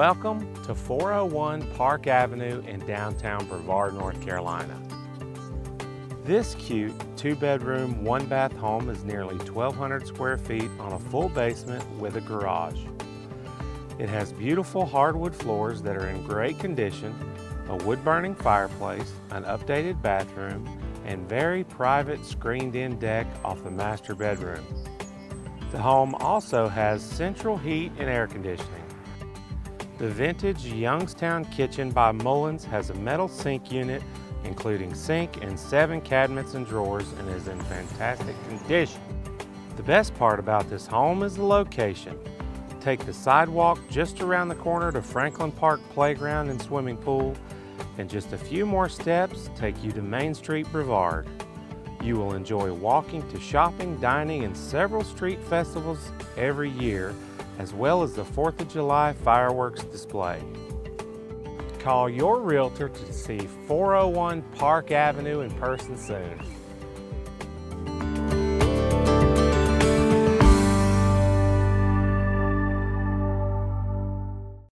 Welcome to 401 Park Avenue in downtown Brevard, North Carolina. This cute two bedroom, one bath home is nearly 1,200 square feet on a full basement with a garage. It has beautiful hardwood floors that are in great condition, a wood burning fireplace, an updated bathroom, and very private screened in deck off the master bedroom. The home also has central heat and air conditioning. The vintage Youngstown kitchen by Mullins has a metal sink unit including sink and seven cabinets and drawers and is in fantastic condition. The best part about this home is the location. Take the sidewalk just around the corner to Franklin Park Playground and Swimming Pool and just a few more steps take you to Main Street Brevard. You will enjoy walking to shopping, dining, and several street festivals every year as well as the 4th of July fireworks display. Call your realtor to see 401 Park Avenue in person soon.